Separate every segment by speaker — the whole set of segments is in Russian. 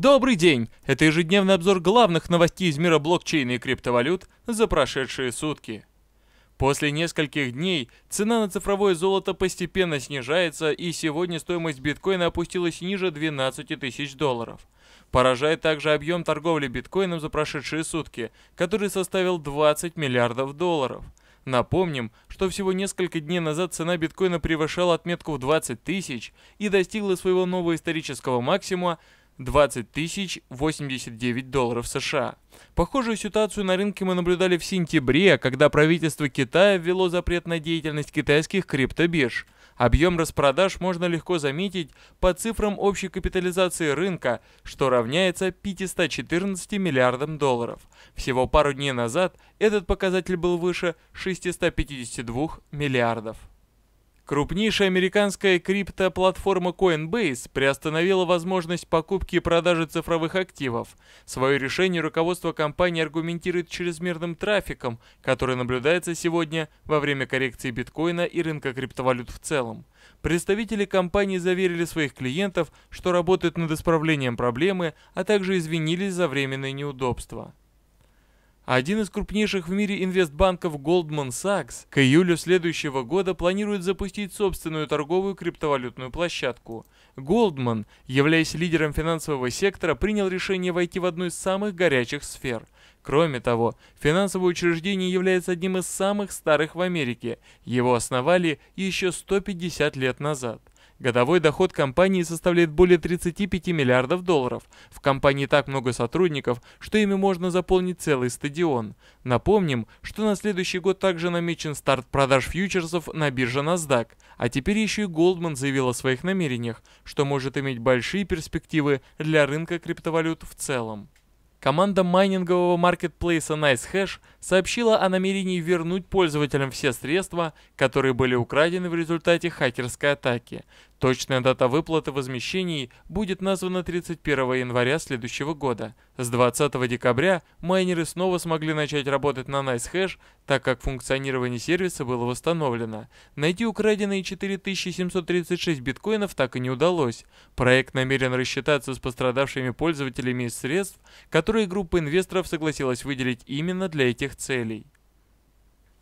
Speaker 1: Добрый день! Это ежедневный обзор главных новостей из мира блокчейна и криптовалют за прошедшие сутки. После нескольких дней цена на цифровое золото постепенно снижается, и сегодня стоимость биткоина опустилась ниже 12 тысяч долларов. Поражает также объем торговли биткоином за прошедшие сутки, который составил 20 миллиардов долларов. Напомним, что всего несколько дней назад цена биткоина превышала отметку в 20 тысяч и достигла своего нового исторического максимума 20 тысяч 89 долларов США. Похожую ситуацию на рынке мы наблюдали в сентябре, когда правительство Китая ввело запрет на деятельность китайских криптобирж. Объем распродаж можно легко заметить по цифрам общей капитализации рынка, что равняется 514 миллиардам долларов. Всего пару дней назад этот показатель был выше 652 миллиардов. Крупнейшая американская криптоплатформа Coinbase приостановила возможность покупки и продажи цифровых активов. Свое решение руководство компании аргументирует чрезмерным трафиком, который наблюдается сегодня во время коррекции биткоина и рынка криптовалют в целом. Представители компании заверили своих клиентов, что работают над исправлением проблемы, а также извинились за временные неудобства. Один из крупнейших в мире инвестбанков Goldman Sachs к июлю следующего года планирует запустить собственную торговую криптовалютную площадку. Goldman, являясь лидером финансового сектора, принял решение войти в одну из самых горячих сфер. Кроме того, финансовое учреждение является одним из самых старых в Америке. Его основали еще 150 лет назад. Годовой доход компании составляет более 35 миллиардов долларов. В компании так много сотрудников, что ими можно заполнить целый стадион. Напомним, что на следующий год также намечен старт продаж фьючерсов на бирже NASDAQ. А теперь еще и Goldman заявил о своих намерениях, что может иметь большие перспективы для рынка криптовалют в целом. Команда майнингового маркетплейса NiceHash сообщила о намерении вернуть пользователям все средства, которые были украдены в результате хакерской атаки. Точная дата выплаты возмещений будет названа 31 января следующего года. С 20 декабря майнеры снова смогли начать работать на NiceHash, так как функционирование сервиса было восстановлено. Найти украденные 4736 биткоинов так и не удалось. Проект намерен рассчитаться с пострадавшими пользователями из средств, которые группа инвесторов согласилась выделить именно для этих целей.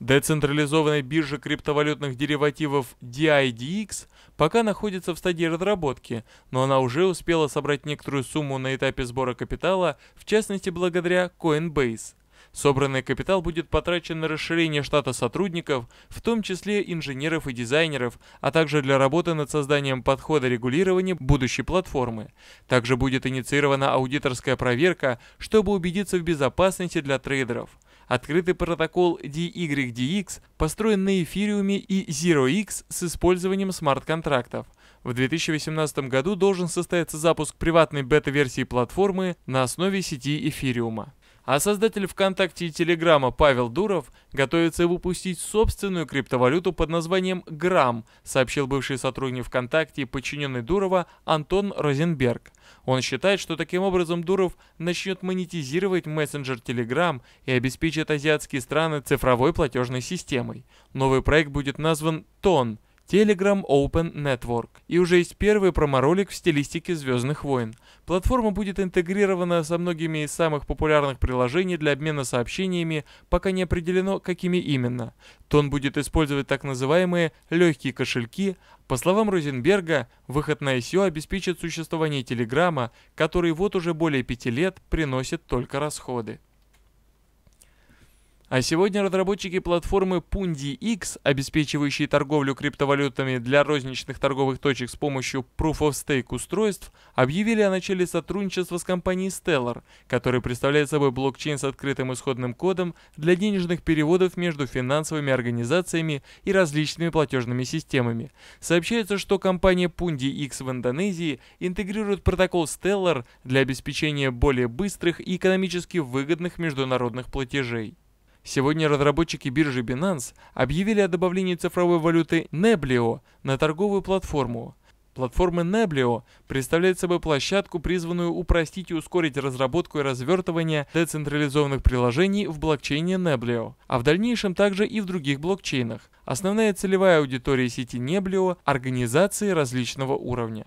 Speaker 1: Децентрализованная биржа криптовалютных деривативов DIDX пока находится в стадии разработки, но она уже успела собрать некоторую сумму на этапе сбора капитала, в частности благодаря Coinbase. Собранный капитал будет потрачен на расширение штата сотрудников, в том числе инженеров и дизайнеров, а также для работы над созданием подхода регулирования будущей платформы. Также будет инициирована аудиторская проверка, чтобы убедиться в безопасности для трейдеров. Открытый протокол DYDX построен на эфириуме и ZeroX с использованием смарт-контрактов. В 2018 году должен состояться запуск приватной бета-версии платформы на основе сети эфириума. А создатель ВКонтакте и Телеграма Павел Дуров готовится выпустить собственную криптовалюту под названием Грамм, сообщил бывший сотрудник ВКонтакте и подчиненный Дурова Антон Розенберг. Он считает, что таким образом Дуров начнет монетизировать мессенджер Telegram и обеспечит азиатские страны цифровой платежной системой. Новый проект будет назван ТОН – Telegram Open Network. И уже есть первый проморолик в стилистике Звездных войн. Платформа будет интегрирована со многими из самых популярных приложений для обмена сообщениями, пока не определено, какими именно. Тон будет использовать так называемые легкие кошельки. По словам Розенберга, выход на ICO обеспечит существование Телеграма, который вот уже более пяти лет приносит только расходы. А сегодня разработчики платформы PundiX, обеспечивающие торговлю криптовалютами для розничных торговых точек с помощью Proof of Stake устройств, объявили о начале сотрудничества с компанией Stellar, которая представляет собой блокчейн с открытым исходным кодом для денежных переводов между финансовыми организациями и различными платежными системами. Сообщается, что компания PundiX в Индонезии интегрирует протокол Stellar для обеспечения более быстрых и экономически выгодных международных платежей. Сегодня разработчики биржи Binance объявили о добавлении цифровой валюты Neblio на торговую платформу. Платформа Neblio представляет собой площадку, призванную упростить и ускорить разработку и развертывание децентрализованных приложений в блокчейне Neblio, а в дальнейшем также и в других блокчейнах. Основная целевая аудитория сети Neblio – организации различного уровня.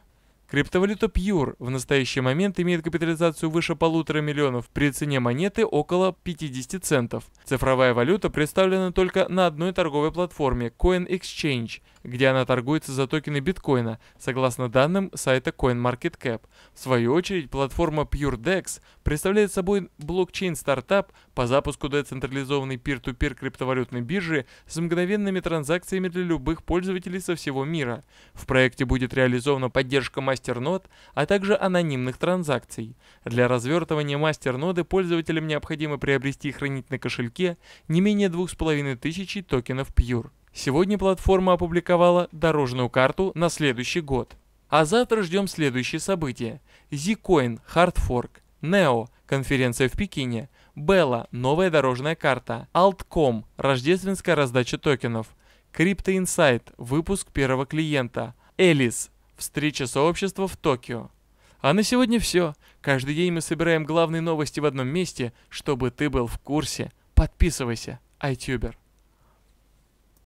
Speaker 1: Криптовалюта Pure в настоящий момент имеет капитализацию выше полутора миллионов при цене монеты около 50 центов. Цифровая валюта представлена только на одной торговой платформе Coin Exchange, где она торгуется за токены биткоина, согласно данным сайта CoinMarketCap. В свою очередь, платформа PureDex представляет собой блокчейн-стартап по запуску децентрализованной peer-to-peer криптовалютной биржи с мгновенными транзакциями для любых пользователей со всего мира. В проекте будет реализована поддержка мастернод, а также анонимных транзакций. Для развертывания мастерноды пользователям необходимо приобрести и хранить на кошельке не менее 2500 токенов Pure. Сегодня платформа опубликовала дорожную карту на следующий год. А завтра ждем следующие события. Zcoin, Hard Fork, Neo, конференция в Пекине, Bella, новая дорожная карта, Altcom, рождественская раздача токенов, Crypto Insight, выпуск первого клиента, Элис, встреча сообщества в Токио. А на сегодня все. Каждый день мы собираем главные новости в одном месте, чтобы ты был в курсе. Подписывайся, iTuber.